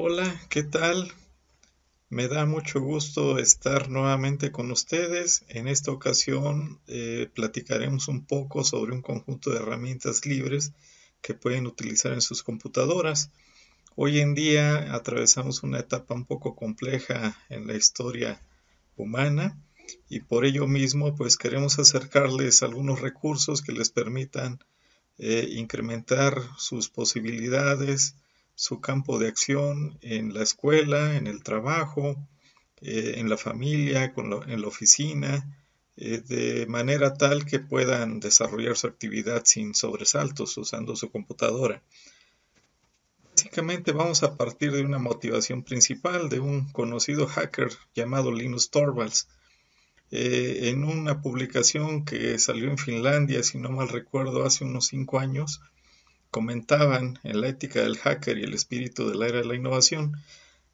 Hola, ¿qué tal? Me da mucho gusto estar nuevamente con ustedes. En esta ocasión eh, platicaremos un poco sobre un conjunto de herramientas libres que pueden utilizar en sus computadoras. Hoy en día atravesamos una etapa un poco compleja en la historia humana y por ello mismo pues queremos acercarles algunos recursos que les permitan eh, incrementar sus posibilidades, su campo de acción en la escuela, en el trabajo, eh, en la familia, en la oficina, eh, de manera tal que puedan desarrollar su actividad sin sobresaltos usando su computadora. Básicamente vamos a partir de una motivación principal de un conocido hacker llamado Linus Torvalds. Eh, en una publicación que salió en Finlandia, si no mal recuerdo, hace unos cinco años, comentaban en la ética del hacker y el espíritu de la era de la innovación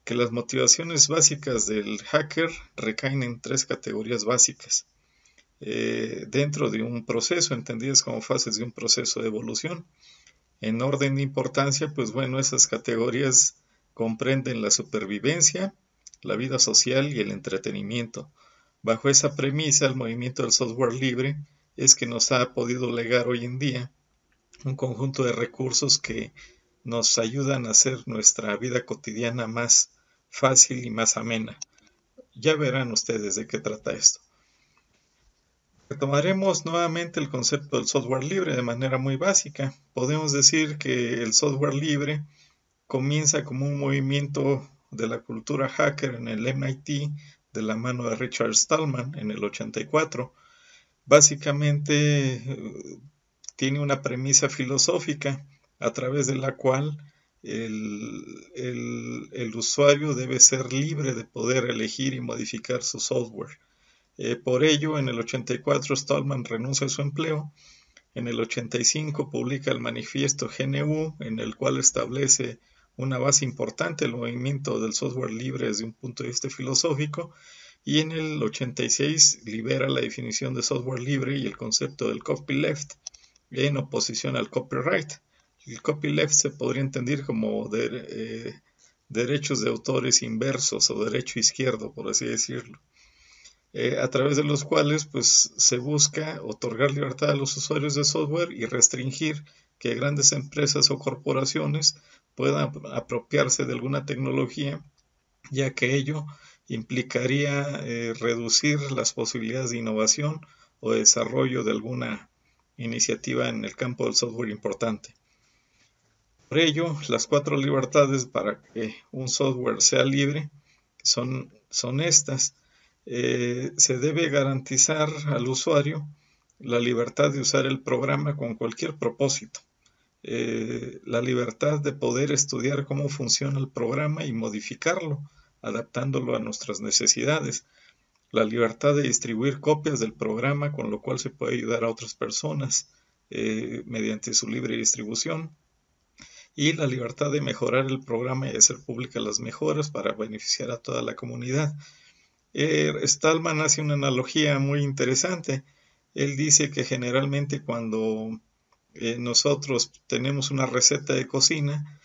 que las motivaciones básicas del hacker recaen en tres categorías básicas. Eh, dentro de un proceso, entendidas como fases de un proceso de evolución. En orden de importancia, pues bueno, esas categorías comprenden la supervivencia, la vida social y el entretenimiento. Bajo esa premisa, el movimiento del software libre es que nos ha podido legar hoy en día un conjunto de recursos que nos ayudan a hacer nuestra vida cotidiana más fácil y más amena. Ya verán ustedes de qué trata esto. Retomaremos nuevamente el concepto del software libre de manera muy básica. Podemos decir que el software libre comienza como un movimiento de la cultura hacker en el MIT de la mano de Richard Stallman en el 84. Básicamente tiene una premisa filosófica a través de la cual el, usuario debe ser libre de poder elegir y modificar su software. Eh, por ello, en el 84 Stallman renuncia a su empleo. En el 85 publica el manifiesto GNU, en el cual establece una base importante del movimiento del software libre desde un punto de vista filosófico. Y en el 86 libera la definición de software libre y el concepto del copyleft, en oposición al copyright. El copyleft se podría entender como eh, derechos de autores inversos o derecho izquierdo, por así decirlo, eh, a través de los cuales pues, se busca otorgar libertad a los usuarios de software y restringir que grandes empresas o corporaciones puedan apropiarse de alguna tecnología, ya que ello implicaría eh, reducir las posibilidades de innovación o desarrollo de alguna iniciativa en el campo del software importante. Por ello, las cuatro libertades para que un software sea libre son, son estas. Eh, se debe garantizar al usuario la libertad de usar el programa con cualquier propósito, eh, la libertad de poder estudiar cómo funciona el programa y modificarlo, adaptándolo a nuestras necesidades, la libertad de distribuir copias del programa, con lo cual se puede ayudar a otras personas eh, mediante su libre distribución, y la libertad de mejorar el programa y hacer públicas las mejoras para beneficiar a toda la comunidad. Eh, Stallman hace una analogía muy interesante. Él dice que generalmente cuando eh, nosotros tenemos una receta de cocina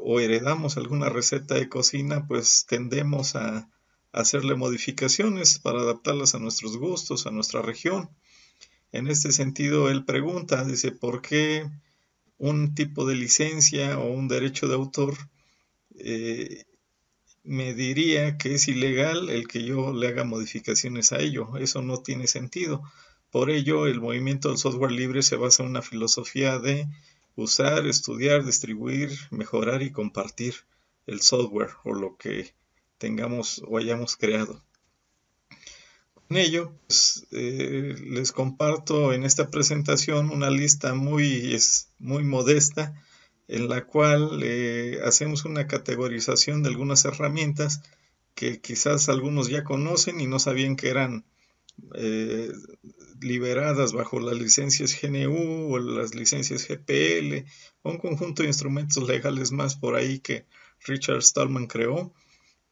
o heredamos alguna receta de cocina, pues tendemos a hacerle modificaciones para adaptarlas a nuestros gustos, a nuestra región. En este sentido, él pregunta, dice, ¿por qué un tipo de licencia o un derecho de autor eh, me diría que es ilegal el que yo le haga modificaciones a ello? Eso no tiene sentido. Por ello, el movimiento del software libre se basa en una filosofía de usar, estudiar, distribuir, mejorar y compartir el software o lo que tengamos o hayamos creado. Con ello, pues, eh, les comparto en esta presentación una lista muy, es, muy modesta en la cual eh, hacemos una categorización de algunas herramientas que quizás algunos ya conocen y no sabían que eran eh, liberadas bajo las licencias GNU o las licencias GPL o un conjunto de instrumentos legales más por ahí que Richard Stallman creó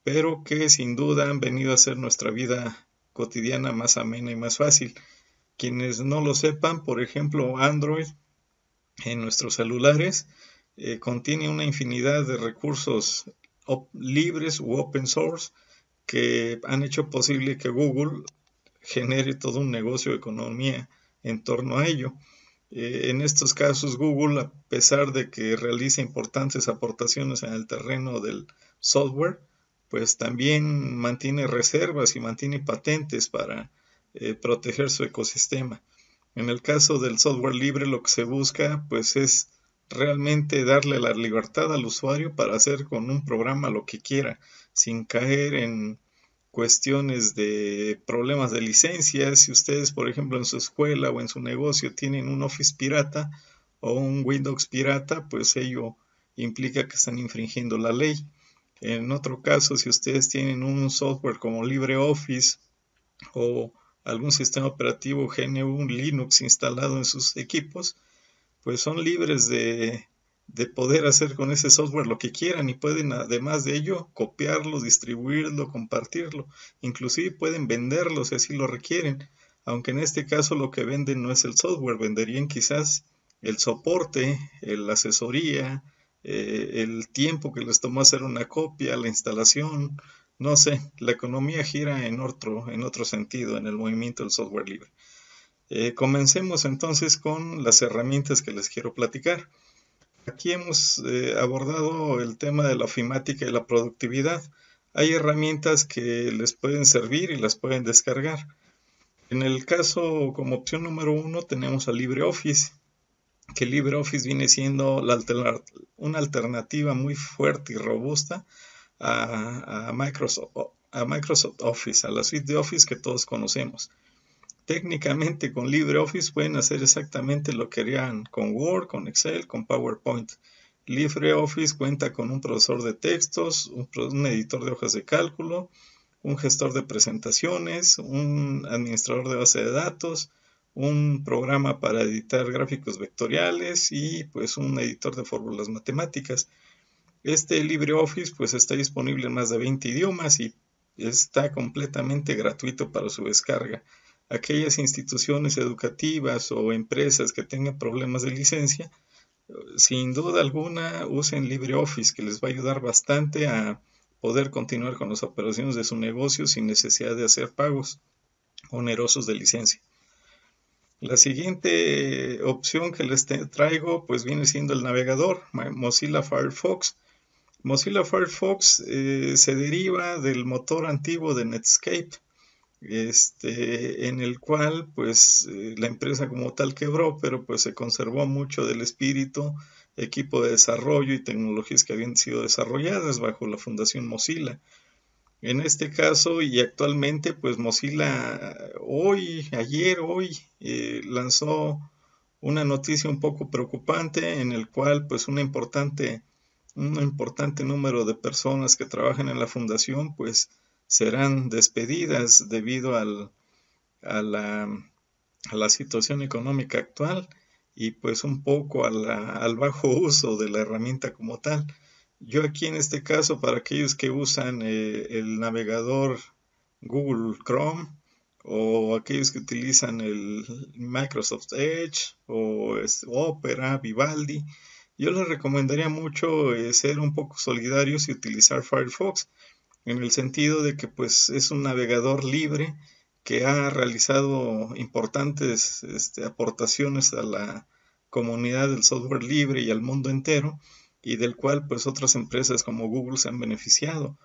pero que sin duda han venido a hacer nuestra vida cotidiana más amena y más fácil. Quienes no lo sepan, por ejemplo, Android en nuestros celulares eh, contiene una infinidad de recursos libres u open source que han hecho posible que Google genere todo un negocio de economía en torno a ello. Eh, en estos casos, Google, a pesar de que realiza importantes aportaciones en el terreno del software, pues también mantiene reservas y mantiene patentes para eh, proteger su ecosistema. En el caso del software libre, lo que se busca, pues es realmente darle la libertad al usuario para hacer con un programa lo que quiera, sin caer en cuestiones de problemas de licencia. Si ustedes, por ejemplo, en su escuela o en su negocio tienen un Office pirata o un Windows pirata, pues ello implica que están infringiendo la ley. En otro caso, si ustedes tienen un software como LibreOffice o algún sistema operativo GNU Linux instalado en sus equipos, pues son libres de de poder hacer con ese software lo que quieran y pueden además de ello copiarlo, distribuirlo, compartirlo, inclusive pueden venderlo si así lo requieren, aunque en este caso lo que venden no es el software, venderían quizás el soporte, la asesoría, eh, el tiempo que les tomó hacer una copia, la instalación, no sé, la economía gira en otro, en otro sentido en el movimiento del software libre. Eh, comencemos entonces con las herramientas que les quiero platicar. Aquí hemos eh, abordado el tema de la ofimática y la productividad. Hay herramientas que les pueden servir y las pueden descargar. En el caso, como opción número uno, tenemos a LibreOffice, que LibreOffice viene siendo una alternativa muy fuerte y robusta a, Microsoft, Office, a la suite de Office que todos conocemos. Técnicamente con LibreOffice pueden hacer exactamente lo que harían con Word, con Excel, con PowerPoint. LibreOffice cuenta con un profesor de textos, un, editor de hojas de cálculo, un gestor de presentaciones, un administrador de base de datos, un programa para editar gráficos vectoriales y pues un editor de fórmulas matemáticas. Este LibreOffice pues está disponible en más de 20 idiomas y está completamente gratuito para su descarga aquellas instituciones educativas o empresas que tengan problemas de licencia, sin duda alguna usen LibreOffice, que les va a ayudar bastante a poder continuar con las operaciones de su negocio sin necesidad de hacer pagos onerosos de licencia. La siguiente opción que les traigo pues viene siendo el navegador Mozilla Firefox. Mozilla Firefox eh, se deriva del motor antiguo de Netscape este, en el cual pues eh, la empresa como tal quebró, pero pues se conservó mucho del espíritu, equipo de desarrollo y tecnologías que habían sido desarrolladas bajo la Fundación Mozilla. En este caso y actualmente pues Mozilla hoy, ayer, hoy eh, lanzó una noticia un poco preocupante en el cual pues una importante, un importante número de personas que trabajan en la fundación pues serán despedidas debido al, a, la, a, la, situación económica actual y pues un poco al bajo uso de la herramienta como tal. Yo aquí en este caso, para aquellos que usan eh, el navegador Google Chrome o aquellos que utilizan el Microsoft Edge o Opera, Vivaldi, yo les recomendaría mucho eh, ser un poco solidarios y utilizar Firefox en el sentido de que pues es un navegador libre que ha realizado importantes este, aportaciones a la comunidad del software libre y al mundo entero y del cual pues otras empresas como Google se han beneficiado.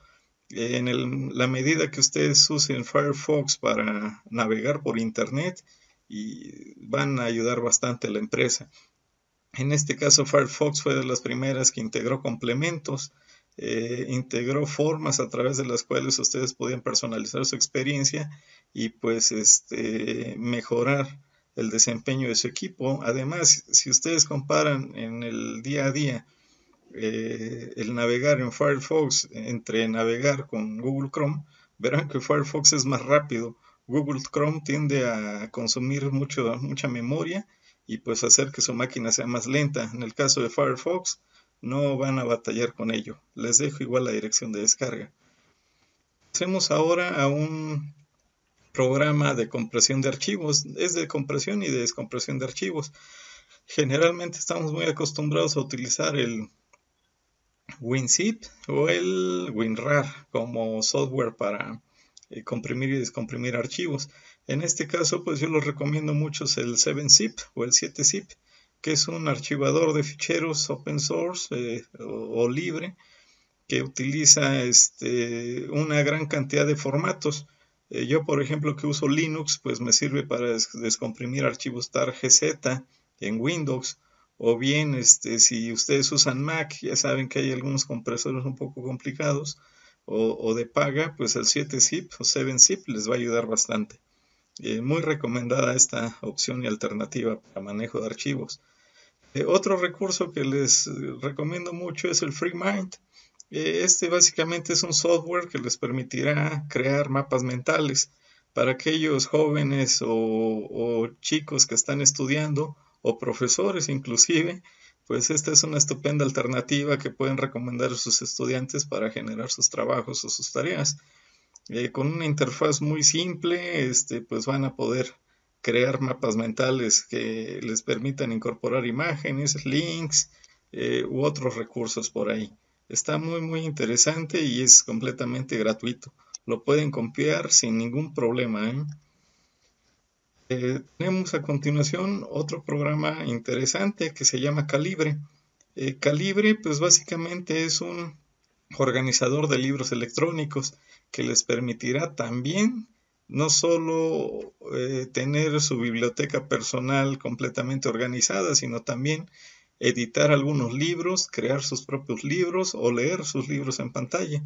En la medida que ustedes usen Firefox para navegar por Internet y van a ayudar bastante a la empresa. En este caso Firefox fue de las primeras que integró complementos eh, integró formas a través de las cuales ustedes podían personalizar su experiencia y pues este, mejorar el desempeño de su equipo. Además, si ustedes comparan en el día a día eh, el navegar en Firefox entre navegar con Google Chrome, verán que Firefox es más rápido. Google Chrome tiende a consumir mucho, mucha memoria y pues hacer que su máquina sea más lenta. En el caso de Firefox, no van a batallar con ello. Les dejo igual la dirección de descarga. Hacemos ahora a un programa de compresión de archivos. Es de compresión y de descompresión de archivos. Generalmente estamos muy acostumbrados a utilizar el, WinZip o el WinRAR como software para eh, comprimir y descomprimir archivos. En este caso, pues yo los recomiendo mucho el 7-zip o el 7-zip, que es un archivador de ficheros open source eh, o, libre que utiliza este, una gran cantidad de formatos. Eh, yo, por ejemplo, que uso Linux, pues me sirve para descomprimir archivos targz en Windows. O bien, este, si ustedes usan Mac, ya saben que hay algunos compresores un poco complicados o, de paga, pues el 7-zip o 7-zip les va a ayudar bastante. Eh, muy recomendada esta opción y alternativa para manejo de archivos. Eh, otro recurso que les recomiendo mucho es el FreeMind. Eh, este básicamente es un software que les permitirá crear mapas mentales para aquellos jóvenes o, chicos que están estudiando o profesores inclusive, pues esta es una estupenda alternativa que pueden recomendar a sus estudiantes para generar sus trabajos o sus tareas. Eh, con una interfaz muy simple, este, pues van a poder crear mapas mentales que les permitan incorporar imágenes, links eh, u otros recursos por ahí. Está muy muy interesante y es completamente gratuito. Lo pueden copiar sin ningún problema. ¿eh? Eh, tenemos a continuación otro programa interesante que se llama Calibre. Calibre pues básicamente es un organizador de libros electrónicos que les permitirá también no solo eh, tener su biblioteca personal completamente organizada, sino también editar algunos libros, crear sus propios libros o leer sus libros en pantalla.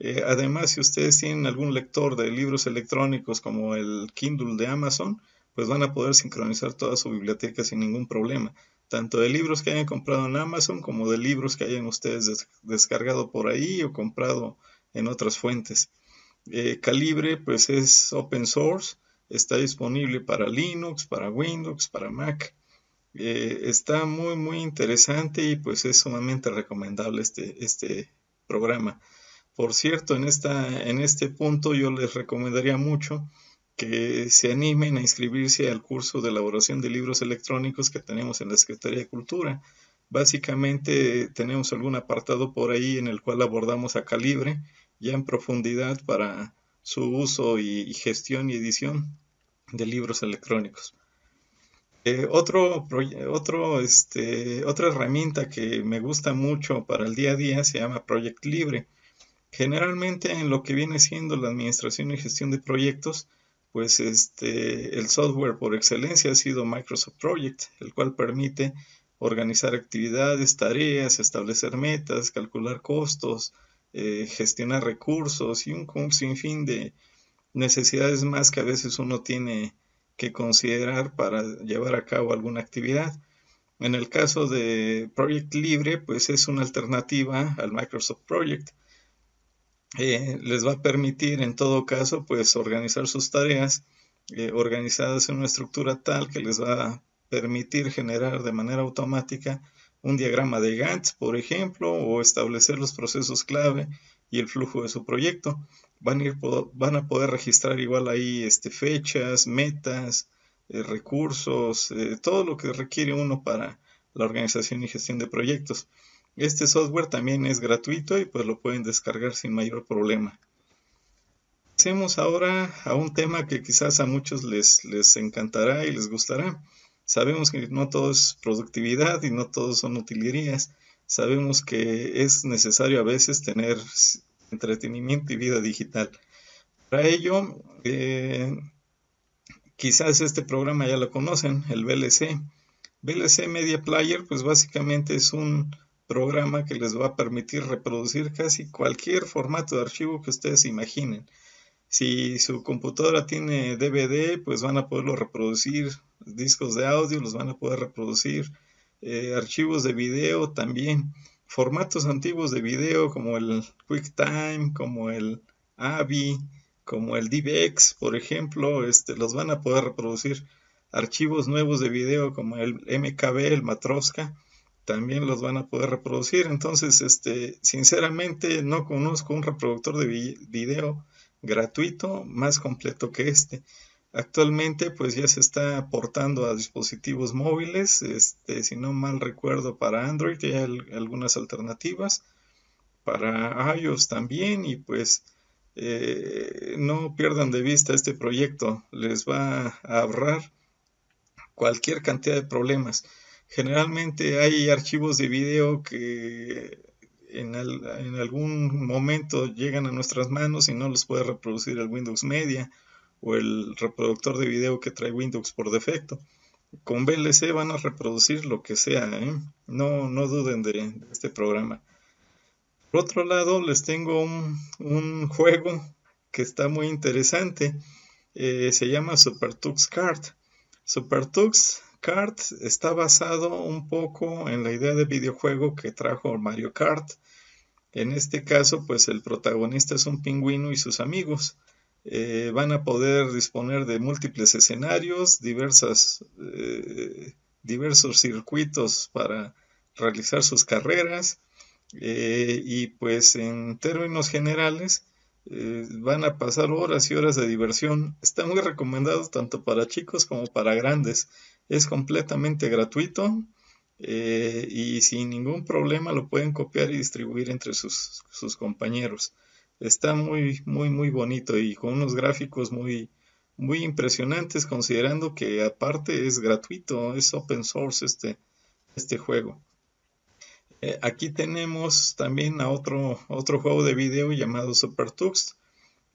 Eh, además, si ustedes tienen algún lector de libros electrónicos como el Kindle de Amazon, pues van a poder sincronizar toda su biblioteca sin ningún problema, tanto de libros que hayan comprado en Amazon como de libros que hayan ustedes descargado por ahí o comprado en otras fuentes. Eh, Calibre pues es open source, está disponible para Linux, para Windows, para Mac. Eh, está muy muy interesante y pues es sumamente recomendable este, este programa. Por cierto, en, esta, en este punto yo les recomendaría mucho que se animen a inscribirse al curso de elaboración de libros electrónicos que tenemos en la Secretaría de Cultura. Básicamente tenemos algún apartado por ahí en el cual abordamos a Calibre ya en profundidad para su uso y, gestión y edición de libros electrónicos. Eh, otro, este, otra herramienta que me gusta mucho para el día a día se llama Project Libre. Generalmente en lo que viene siendo la administración y gestión de proyectos, pues este, el software por excelencia ha sido Microsoft Project, el cual permite organizar actividades, tareas, establecer metas, calcular costos, eh, gestionar recursos y un, sinfín de necesidades más que a veces uno tiene que considerar para llevar a cabo alguna actividad. En el caso de Project Libre, pues es una alternativa al Microsoft Project. Eh, les va a permitir en todo caso pues organizar sus tareas eh, organizadas en una estructura tal que les va a permitir generar de manera automática un diagrama de Gantt, por ejemplo, o establecer los procesos clave y el flujo de su proyecto. Van a, ir, van a poder registrar igual ahí este, fechas, metas, eh, recursos, eh, todo lo que requiere uno para la organización y gestión de proyectos. Este software también es gratuito y pues lo pueden descargar sin mayor problema. Pasemos ahora a un tema que quizás a muchos les, les encantará y les gustará. Sabemos que no todo es productividad y no todo son utilerías. Sabemos que es necesario a veces tener entretenimiento y vida digital. Para ello, eh, quizás este programa ya lo conocen, el VLC. VLC Media Player, pues básicamente es un programa que les va a permitir reproducir casi cualquier formato de archivo que ustedes imaginen. Si su computadora tiene DVD, pues van a poderlo reproducir discos de audio los van a poder reproducir, eh, archivos de video también, formatos antiguos de video como el QuickTime, como el AVI, como el DivX, por ejemplo, este, los van a poder reproducir. Archivos nuevos de video como el MKB, el Matroska, también los van a poder reproducir. Entonces, este, sinceramente no conozco un reproductor de video gratuito más completo que este. Actualmente pues ya se está aportando a dispositivos móviles, este, si no mal recuerdo para Android hay algunas alternativas. para iOS también y pues eh, no pierdan de vista este proyecto, les va a ahorrar cualquier cantidad de problemas. Generalmente hay archivos de video que en, algún momento llegan a nuestras manos y no los puede reproducir el Windows Media o el reproductor de video que trae Windows por defecto. Con VLC van a reproducir lo que sea, ¿eh? no, no duden de, este programa. Por otro lado, les tengo un, juego que está muy interesante. Eh, se llama Super Tux Kart. Super Tux Kart está basado un poco en la idea de videojuego que trajo Mario Kart. En este caso, pues el protagonista es un pingüino y sus amigos. Eh, van a poder disponer de múltiples escenarios, diversas, eh, diversos circuitos para realizar sus carreras eh, y pues en términos generales van a pasar horas y horas de diversión. Está muy recomendado tanto para chicos como para grandes. Es completamente gratuito y sin ningún problema lo pueden copiar y distribuir entre sus, sus compañeros. Está muy, muy, muy bonito y con unos gráficos muy, muy impresionantes considerando que aparte es gratuito, es open source este, este juego. Eh, aquí tenemos también a otro, otro juego de video llamado Super Tux.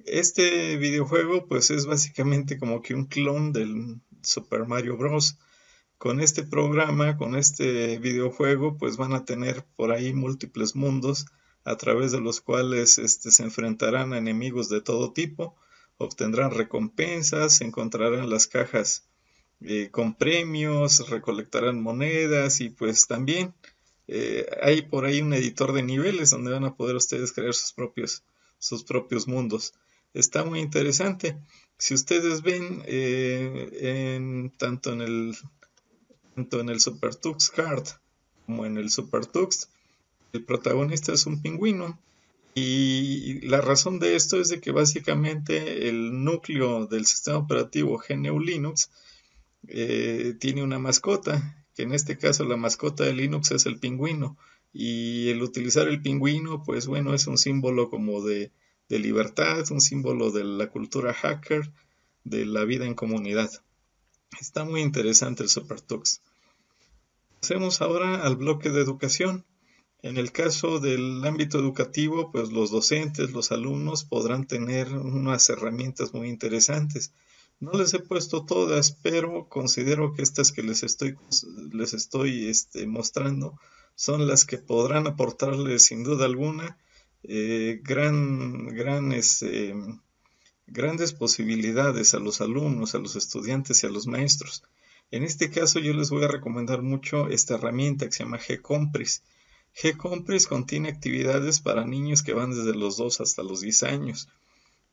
Este videojuego pues es básicamente como que un clon del Super Mario Bros. Con este programa, con este videojuego pues van a tener por ahí múltiples mundos a través de los cuales este, se enfrentarán a enemigos de todo tipo, obtendrán recompensas, encontrarán las cajas eh, con premios, recolectarán monedas y pues también eh, hay por ahí un editor de niveles donde van a poder ustedes crear sus propios, sus propios mundos. Está muy interesante. Si ustedes ven eh, en, tanto en el tanto en el Super Tux Card como en el Super Tux el protagonista es un pingüino. Y la razón de esto es de que básicamente el núcleo del sistema operativo GNU Linux eh, tiene una mascota, que en este caso la mascota de Linux es el pingüino. Y el utilizar el pingüino, pues bueno, es un símbolo como de, de libertad, un símbolo de la cultura hacker, de la vida en comunidad. Está muy interesante el SuperTux. Pasemos ahora al bloque de educación. En el caso del ámbito educativo, pues los docentes, los alumnos podrán tener unas herramientas muy interesantes. No les he puesto todas, pero considero que estas que les estoy, les estoy este, mostrando son las que podrán aportarles sin duda alguna eh, gran, este, grandes posibilidades a los alumnos, a los estudiantes y a los maestros. En este caso yo les voy a recomendar mucho esta herramienta que se llama GCompris. G-Compris contiene actividades para niños que van desde los 2 hasta los 10 años.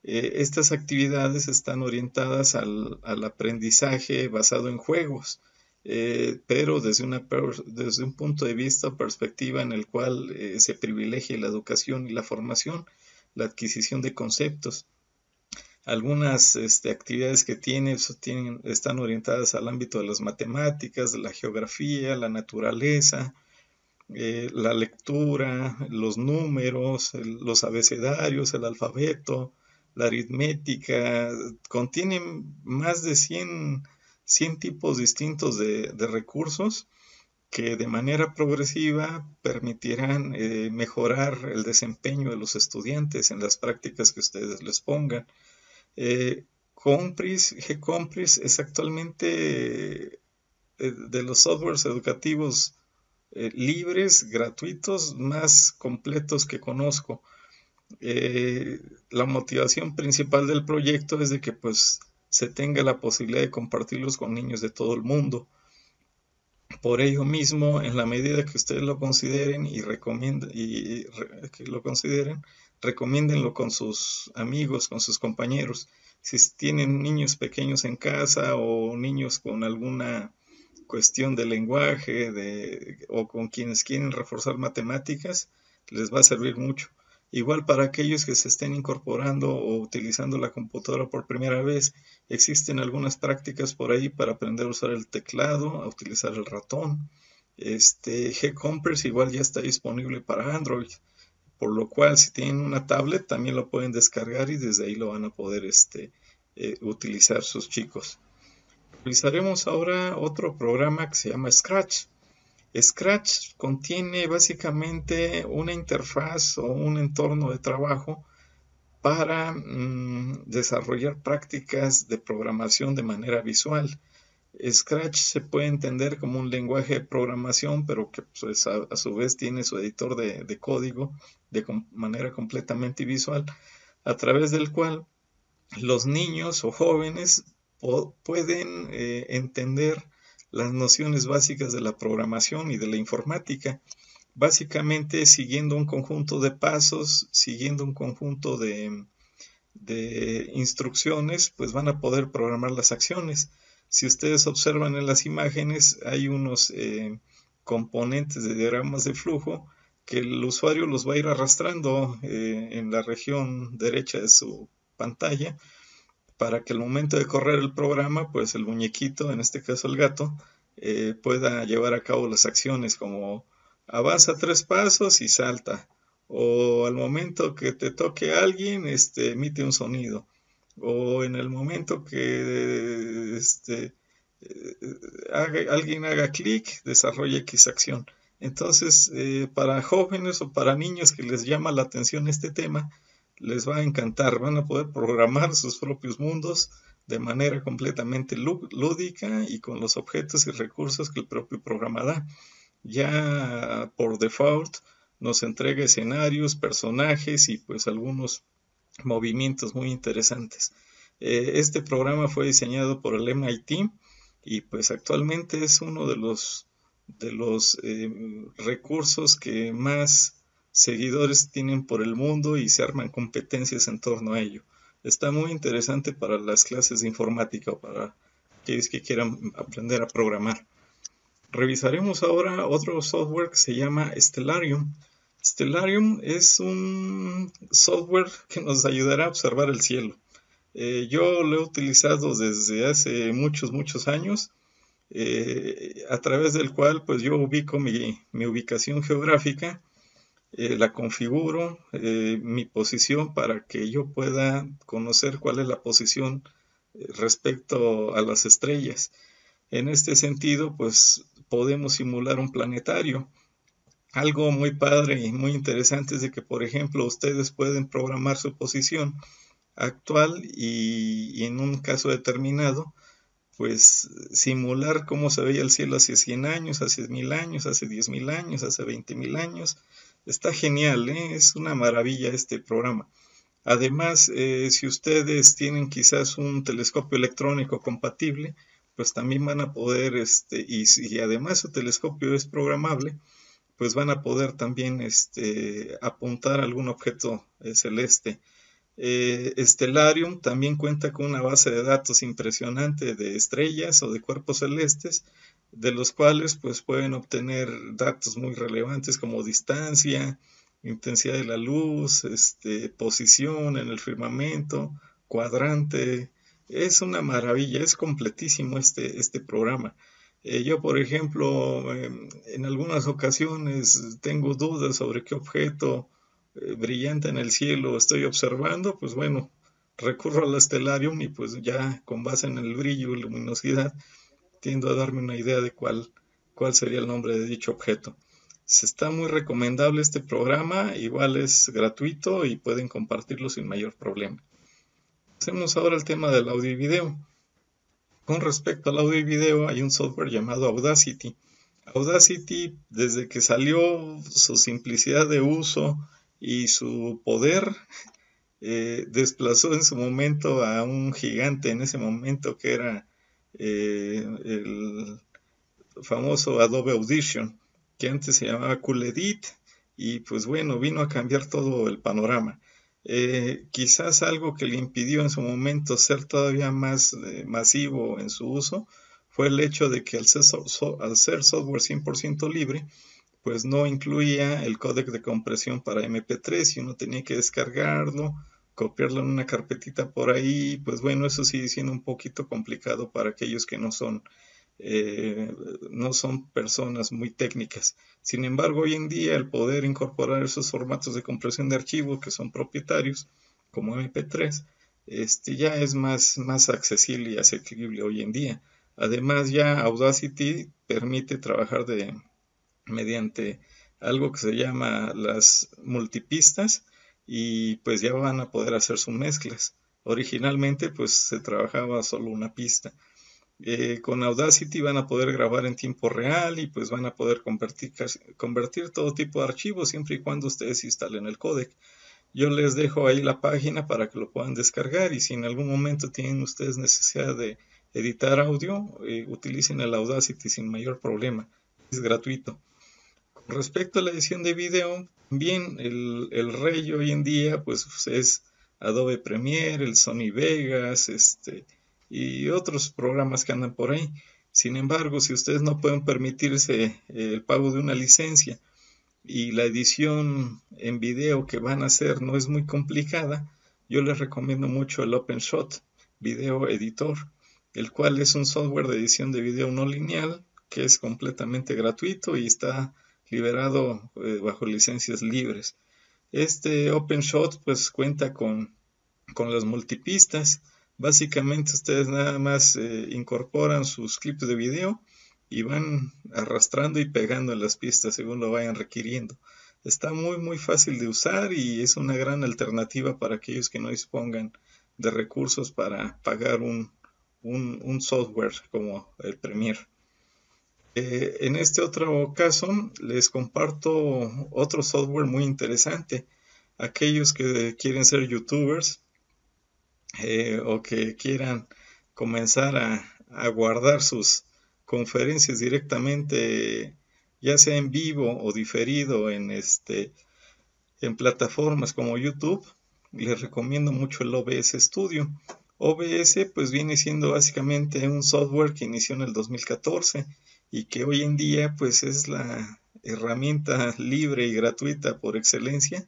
Eh, estas actividades están orientadas al, aprendizaje basado en juegos, eh, pero desde, una, desde, un punto de vista o perspectiva en el cual eh, se privilegia la educación y la formación, la adquisición de conceptos. Algunas este, actividades que tienen están orientadas al ámbito de las matemáticas, de la geografía, la naturaleza, la lectura, los números, los abecedarios, el alfabeto, la aritmética, contienen más de 100, 100 tipos distintos de, recursos que de manera progresiva permitirán eh, mejorar el desempeño de los estudiantes en las prácticas que ustedes les pongan. Eh, Compris, Gcompris es actualmente eh, de los softwares educativos libres, gratuitos, más completos que conozco. Eh, la motivación principal del proyecto es de que pues se tenga la posibilidad de compartirlos con niños de todo el mundo. Por ello mismo, en la medida que ustedes lo consideren y y, que lo consideren, recomiéndenlo con sus amigos, con sus compañeros. Si tienen niños pequeños en casa o niños con alguna cuestión de lenguaje de, o con quienes quieren reforzar matemáticas, les va a servir mucho. Igual para aquellos que se estén incorporando o utilizando la computadora por primera vez, existen algunas prácticas por ahí para aprender a usar el teclado, a utilizar el ratón. Este G-Compress igual ya está disponible para Android. por lo cual si tienen una tablet también lo pueden descargar y desde ahí lo van a poder este, eh, utilizar sus chicos. Utilizaremos ahora otro programa que se llama Scratch. Scratch contiene básicamente una interfaz o un entorno de trabajo para mm, desarrollar prácticas de programación de manera visual. Scratch se puede entender como un lenguaje de programación, pero que pues, a, su vez tiene su editor de, código de manera completamente visual, a través del cual los niños o jóvenes pueden eh, entender las nociones básicas de la programación y de la informática, básicamente siguiendo un conjunto de pasos, siguiendo un conjunto de, instrucciones, pues van a poder programar las acciones. Si ustedes observan en las imágenes, hay unos eh, componentes de diagramas de flujo que el usuario los va a ir arrastrando eh, en la región derecha de su pantalla para que al momento de correr el programa, pues el muñequito, en este caso el gato, eh, pueda llevar a cabo las acciones como avanza tres pasos y salta, o al momento que te toque alguien, este, emite un sonido, o en el momento que este, eh, alguien haga clic, desarrolla X acción. Entonces, eh, para jóvenes o para niños que les llama la atención este tema, les va a encantar, van a poder programar sus propios mundos de manera completamente lúdica y con los objetos y recursos que el propio programa da. Ya por default nos entrega escenarios, personajes y pues algunos movimientos muy interesantes. Eh, este programa fue diseñado por el MIT y pues actualmente es uno de los, de los eh, recursos que más seguidores tienen por el mundo y se arman competencias en torno a ello. Está muy interesante para las clases de informática o para aquellos que quieran aprender a programar. Revisaremos ahora otro software que se llama Stellarium. Stellarium es un software que nos ayudará a observar el cielo. Eh, yo lo he utilizado desde hace muchos, muchos años, eh, a través del cual pues yo ubico mi, mi ubicación geográfica eh, la configuro, eh, mi posición para que yo pueda conocer cuál es la posición eh, respecto a las estrellas. En este sentido, pues podemos simular un planetario. Algo muy padre y muy interesante es de que, por ejemplo, ustedes pueden programar su posición actual y, en un caso determinado, pues simular cómo se veía el cielo hace 100 años, hace 1000 años, hace 10.000 años, hace 20.000 años, Está genial, ¿eh? es una maravilla este programa. Además, eh, si ustedes tienen quizás un telescopio electrónico compatible, pues también van a poder, este, y si además su telescopio es programable, pues van a poder también este, apuntar algún objeto eh, celeste. Stellarium también cuenta con una base de datos impresionante de estrellas o de cuerpos celestes de los cuales pues pueden obtener datos muy relevantes como distancia, intensidad de la luz, este, posición en el firmamento, cuadrante. Es una maravilla, es completísimo este, este programa. Eh, yo, por ejemplo, em, en algunas ocasiones tengo dudas sobre qué objeto eh, brillante en el cielo estoy observando, pues bueno, recurro al estelarium y pues ya con base en el brillo y luminosidad, tiendo a darme una idea de cuál, cuál sería el nombre de dicho objeto. Está muy recomendable este programa, igual es gratuito y pueden compartirlo sin mayor problema. Hacemos ahora el tema del audio y video. Con respecto al audio y video hay un software llamado Audacity. Audacity, desde que salió su simplicidad de uso y su poder, eh, desplazó en su momento a un gigante en ese momento que era eh, el famoso Adobe Audition, que antes se llamaba Cool Edit, y pues bueno, vino a cambiar todo el panorama. Eh, quizás algo que le impidió en su momento ser todavía más eh, masivo en su uso fue el hecho de que al ser, al ser software 100% libre, pues no incluía el códec de compresión para MP3 y uno tenía que descargarlo copiarlo en una carpetita por ahí, pues bueno, eso sigue siendo un poquito complicado para aquellos que no son eh, no son personas muy técnicas. Sin embargo, hoy en día el poder incorporar esos formatos de compresión de archivos que son propietarios, como MP3, este, ya es más, más accesible y asequible hoy en día. Además, ya Audacity permite trabajar de, mediante algo que se llama las multipistas y pues ya van a poder hacer sus mezclas. Originalmente pues se trabajaba solo una pista. Eh, con Audacity van a poder grabar en tiempo real y pues van a poder convertir, todo tipo de archivos siempre y cuando ustedes instalen el codec. Yo les dejo ahí la página para que lo puedan descargar y si en algún momento tienen ustedes necesidad de editar audio, eh, utilicen el Audacity sin mayor problema. Es gratuito. Respecto a la edición de video, bien, el, el rey hoy en día pues es Adobe Premiere, el Sony Vegas, este, y otros programas que andan por ahí. Sin embargo, si ustedes no pueden permitirse el pago de una licencia y la edición en video que van a hacer no es muy complicada, yo les recomiendo mucho el OpenShot Video Editor, el cual es un software de edición de video no lineal que es completamente gratuito y está liberado eh, bajo licencias libres. Este OpenShot pues cuenta con, con las multipistas. Básicamente ustedes nada más eh, incorporan sus clips de video y van arrastrando y pegando en las pistas según lo vayan requiriendo. Está muy muy fácil de usar y es una gran alternativa para aquellos que no dispongan de recursos para pagar un, un software como el Premiere. Eh, en este otro caso les comparto otro software muy interesante. Aquellos que quieren ser youtubers eh, o que quieran comenzar a, guardar sus conferencias directamente, ya sea en vivo o diferido en, este, en plataformas como YouTube, les recomiendo mucho el OBS Studio. OBS pues viene siendo básicamente un software que inició en el 2014 y que hoy en día pues es la herramienta libre y gratuita por excelencia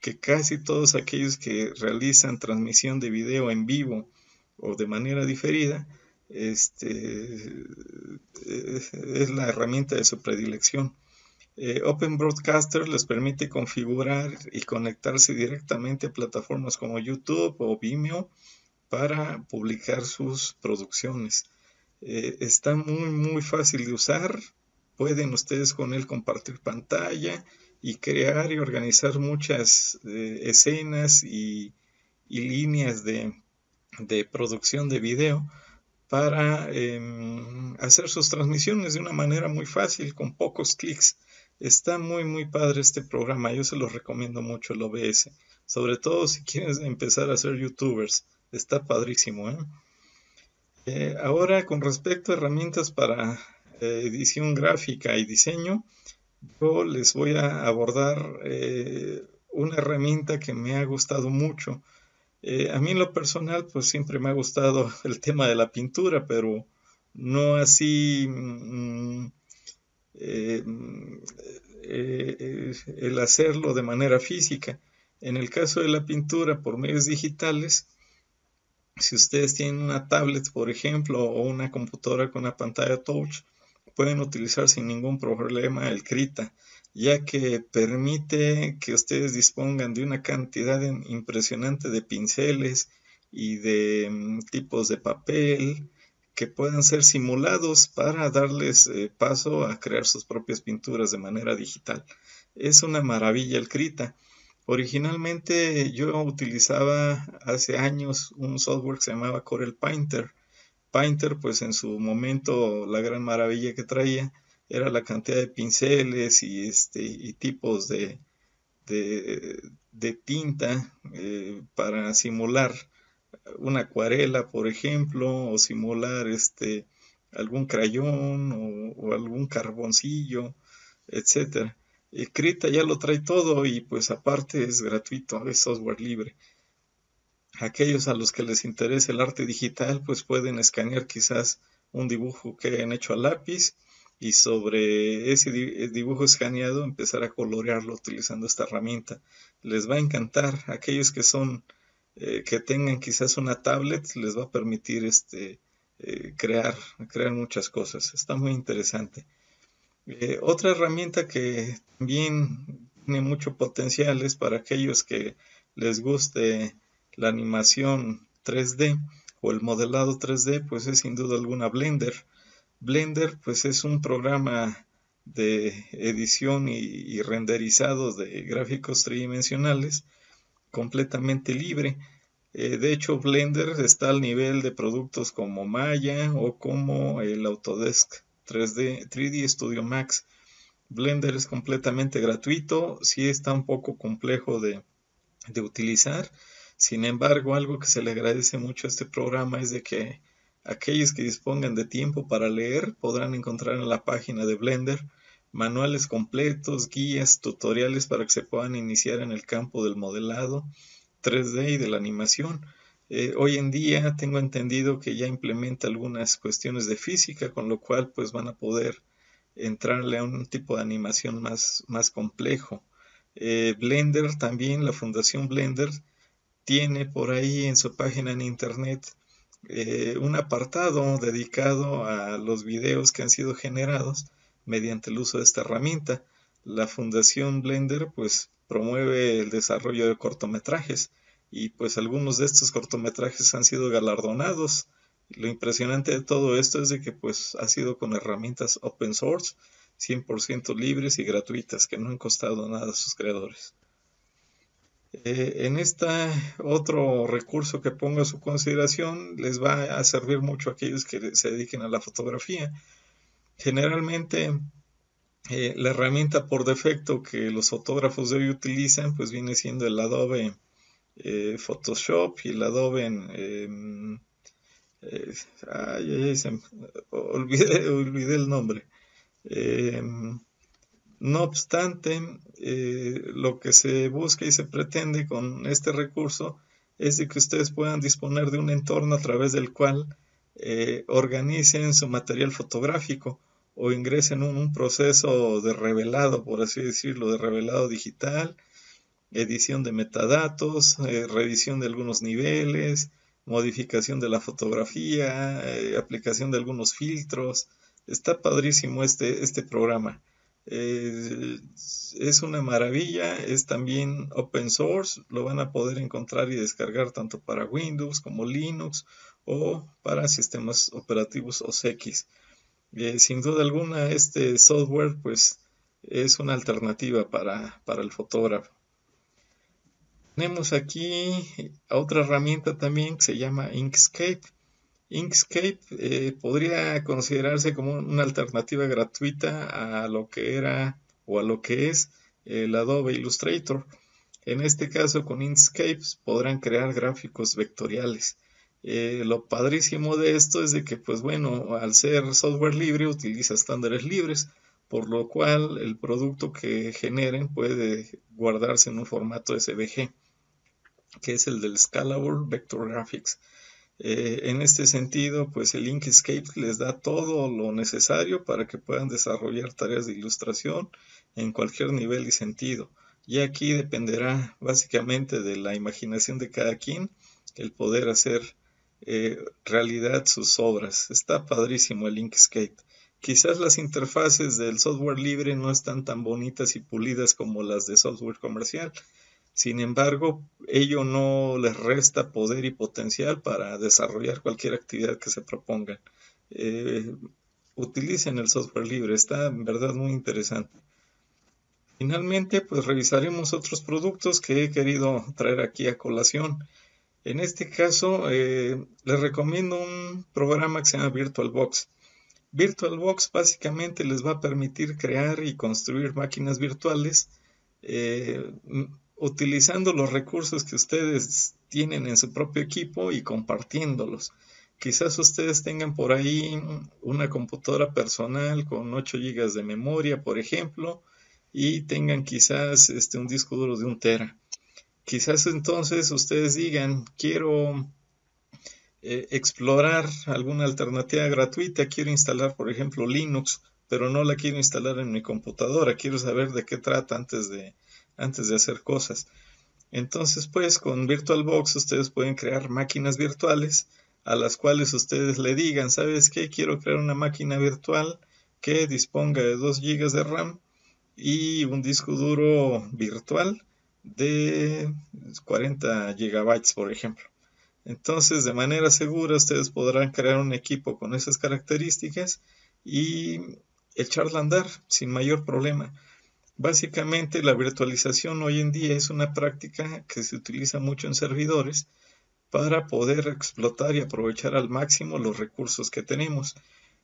que casi todos aquellos que realizan transmisión de video en vivo o de manera diferida este, es la herramienta de su predilección. Eh, Open Broadcaster les permite configurar y conectarse directamente a plataformas como YouTube o Vimeo para publicar sus producciones. Eh, está muy muy fácil de usar. Pueden ustedes con él compartir pantalla y crear y organizar muchas eh, escenas y, líneas de, producción de video para em, hacer sus transmisiones de una manera muy fácil, con pocos clics. Está muy muy padre este programa, yo se lo recomiendo mucho el OBS, sobre todo si quieren empezar a ser youtubers, está padrísimo. ¿eh? Eh, ahora, con respecto a herramientas para eh, edición gráfica y diseño, yo les voy a abordar eh, una herramienta que me ha gustado mucho. a mí en lo personal, pues siempre me ha gustado el tema de la pintura, pero no así mm, el hacerlo de manera física. En el caso de la pintura por medios digitales, si ustedes tienen una tablet, por ejemplo, o una computadora con una pantalla touch, pueden utilizar sin ningún problema el Krita, ya que permite que ustedes dispongan de una cantidad impresionante de pinceles y de mm, tipos de papel que puedan ser simulados para darles eh, paso a crear sus propias pinturas de manera digital. Es una maravilla el Krita. Originalmente yo utilizaba hace años un software que se llamaba Corel Painter. Painter, pues en su momento la gran maravilla que traía era la cantidad de pinceles y, este, y tipos de, de, tinta eh, para simular una acuarela, por ejemplo, o simular este, algún crayón o, o algún carboncillo, etcétera. Krita ya lo trae todo y pues aparte es gratuito, es software libre. Aquellos a los que les interese el arte digital pues pueden escanear quizás un dibujo que hayan hecho a lápiz y sobre ese dibujo escaneado empezar a colorearlo utilizando esta herramienta. Les va a encantar. Aquellos que son eh, que tengan quizás una tablet les va a permitir este eh, crear, crear muchas cosas. Está muy interesante. Eh, otra herramienta que también tiene mucho potencial es para aquellos que les guste la animación 3D o el modelado 3D, pues es sin duda alguna Blender. Blender pues es un programa de edición y, renderizado de gráficos tridimensionales completamente libre. Eh, de hecho, Blender está al nivel de productos como Maya o como el Autodesk 3D, 3D Studio Max. Blender es completamente gratuito, sí está un poco complejo de, de utilizar. Sin embargo, algo que se le agradece mucho a este programa es de que aquellos que dispongan de tiempo para leer podrán encontrar en la página de Blender manuales completos, guías, tutoriales para que se puedan iniciar en el campo del modelado 3D y de la animación. Eh, hoy en día tengo entendido que ya implementa algunas cuestiones de física, con lo cual pues van a poder entrarle a un tipo de animación más, más complejo. Eh, Blender también, la Fundación Blender, tiene por ahí en su página en internet eh, un apartado dedicado a los videos que han sido generados mediante el uso de esta herramienta. La Fundación Blender pues promueve el desarrollo de cortometrajes y pues algunos de estos cortometrajes han sido galardonados. Lo impresionante de todo esto es de que pues ha sido con herramientas open source, 100% libres y gratuitas que no han costado nada a sus creadores. Eh, en este otro recurso que pongo a su consideración les va a servir mucho a aquellos que se dediquen a la fotografía Generalmente eh, la herramienta por defecto que los fotógrafos de hoy utilizan pues viene siendo el Adobe eh, Photoshop y el Adobe em, eh, ay, olvidé, olvidé, el nombre. Em, no obstante, lo que se busca y se pretende con este recurso es de que ustedes puedan disponer de un entorno a través del cual organicen su material fotográfico o ingresen en un, proceso de revelado, por así decirlo, de revelado digital, edición de metadatos, eh, revisión de algunos niveles, modificación de la fotografía, eh, aplicación de algunos filtros. Está padrísimo este, este programa. Eh, es una maravilla, es también open source, lo van a poder encontrar y descargar tanto para Windows como Linux o para sistemas operativos OS X. Sin duda alguna, este software pues es una alternativa para, el fotógrafo. Tenemos aquí otra herramienta también que se llama Inkscape. Inkscape eh, podría considerarse como una alternativa gratuita a lo que era o a lo que es el Adobe Illustrator. En este caso con Inkscape podrán crear gráficos vectoriales. Eh, lo padrísimo de esto es de que, pues bueno, al ser software libre utiliza estándares libres, por lo cual el producto que generen puede guardarse en un formato SVG, que es el del Scalable Vector Graphics. Eh, en este sentido, pues el Inkscape les da todo lo necesario para que puedan desarrollar tareas de ilustración en cualquier nivel y sentido. Y aquí dependerá básicamente de la imaginación de cada quien el poder hacer eh, realidad sus obras. Está padrísimo el Inkscape. Quizás las interfaces del software libre no están tan bonitas y pulidas como las de software comercial. Sin embargo, ello no les resta poder y potencial para desarrollar cualquier actividad que se propongan. Eh, utilicen el software libre, está en verdad muy interesante. Finalmente, pues revisaremos otros productos que he querido traer aquí a colación. En este caso, eh, les recomiendo un programa que se llama VirtualBox. VirtualBox básicamente les va a permitir crear y construir máquinas virtuales eh, utilizando los recursos que ustedes tienen en su propio equipo y compartiéndolos. Quizás ustedes tengan por ahí una computadora personal con 8 GB de memoria, por ejemplo, y tengan quizás este, un disco duro de un tera. Quizás entonces ustedes digan, quiero eh, explorar alguna alternativa gratuita, quiero instalar, por ejemplo, Linux, pero no la quiero instalar en mi computadora, quiero saber de qué trata antes de, antes de hacer cosas. Entonces, pues con VirtualBox ustedes pueden crear máquinas virtuales a las cuales ustedes le digan, ¿sabes qué? Quiero crear una máquina virtual que disponga de 2 GB de RAM y un disco duro virtual de 40 GB, por ejemplo. Entonces, de manera segura, ustedes podrán crear un equipo con esas características y echarla a andar sin mayor problema. Básicamente, la virtualización hoy en día es una práctica que se utiliza mucho en servidores para poder explotar y aprovechar al máximo los recursos que tenemos.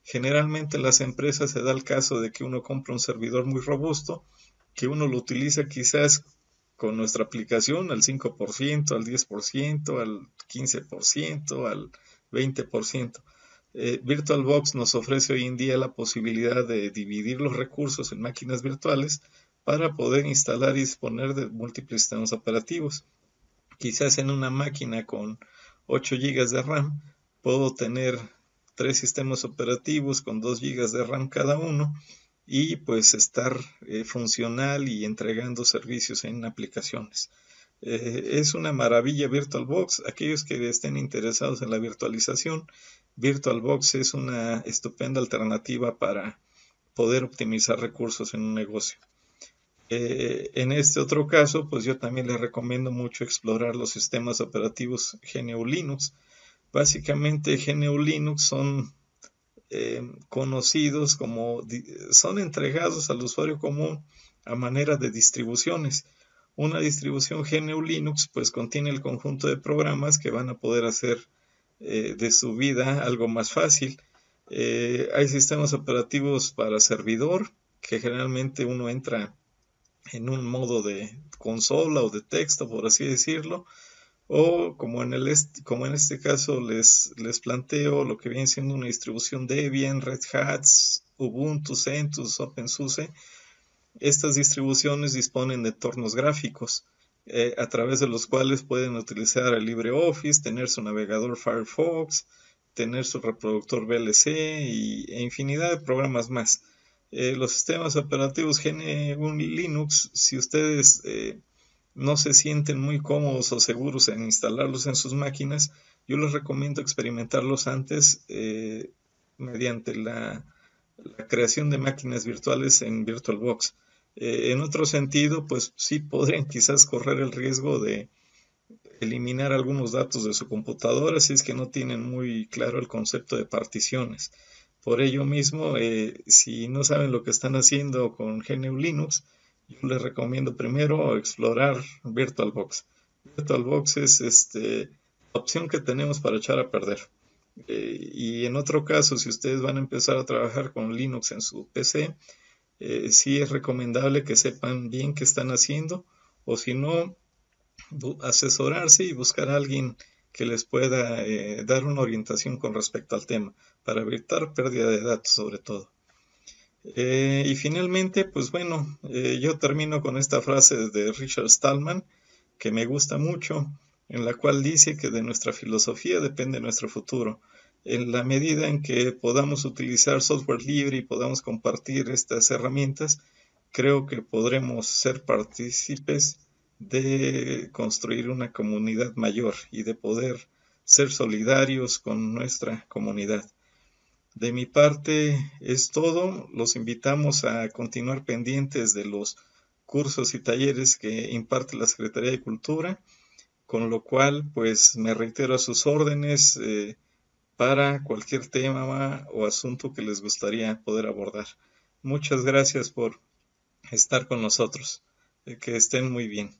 Generalmente las empresas se da el caso de que uno compra un servidor muy robusto, que uno lo utiliza quizás con nuestra aplicación al 5%, al 10%, al 15%, al 20%. Eh, VirtualBox nos ofrece hoy en día la posibilidad de dividir los recursos en máquinas virtuales para poder instalar y disponer de múltiples sistemas operativos. Quizás en una máquina con 8 GB de RAM puedo tener tres sistemas operativos con 2 GB de RAM cada uno y pues estar eh, funcional y entregando servicios en aplicaciones. Eh, es una maravilla VirtualBox. Aquellos que estén interesados en la virtualización, VirtualBox es una estupenda alternativa para poder optimizar recursos en un negocio. Eh, en este otro caso, pues yo también les recomiendo mucho explorar los sistemas operativos GNU Linux. Básicamente GNU Linux son eh, conocidos como, son entregados al usuario común a manera de distribuciones. Una distribución GNU Linux pues contiene el conjunto de programas que van a poder hacer eh, de su vida algo más fácil. hay sistemas operativos para servidor que generalmente uno entra en un modo de consola o de texto, por así decirlo, o como en, el como en este caso les, les planteo lo que viene siendo una distribución Debian, Red Hat, Ubuntu, CentOS, OpenSUSE. Estas distribuciones disponen de entornos gráficos eh, a través de los cuales pueden utilizar el LibreOffice, tener su navegador Firefox, tener su reproductor VLC y, e infinidad de programas más. Eh, los sistemas operativos GNU Linux, si ustedes eh, no se sienten muy cómodos o seguros en instalarlos en sus máquinas, yo les recomiendo experimentarlos antes eh, mediante la, creación de máquinas virtuales en VirtualBox. en otro sentido, pues sí podrían quizás correr el riesgo de eliminar algunos datos de su computadora si es que no tienen muy claro el concepto de particiones. Por ello mismo, eh, si no saben lo que están haciendo con GNU Linux, yo les recomiendo primero explorar VirtualBox. VirtualBox es este, la opción que tenemos para echar a perder. Eh, y en otro caso, si ustedes van a empezar a trabajar con Linux en su PC, eh, sí es recomendable que sepan bien qué están haciendo o si no, asesorarse y buscar a alguien que les pueda dar una orientación con respecto al tema, para evitar pérdida de datos sobre todo. Eh, y finalmente, pues bueno, eh, yo termino con esta frase de Richard Stallman, que me gusta mucho, en la cual dice que de nuestra filosofía depende nuestro futuro. En la medida en que podamos utilizar software libre y podamos compartir estas herramientas, creo que podremos ser partícipes de construir una comunidad mayor y de poder ser solidarios con nuestra comunidad. De mi parte es todo. Los invitamos a continuar pendientes de los cursos y talleres que imparte la Secretaría de Cultura, con lo cual pues me reitero a sus órdenes eh, para cualquier tema o asunto que les gustaría poder abordar. Muchas gracias por estar con nosotros. Eh, que estén muy bien.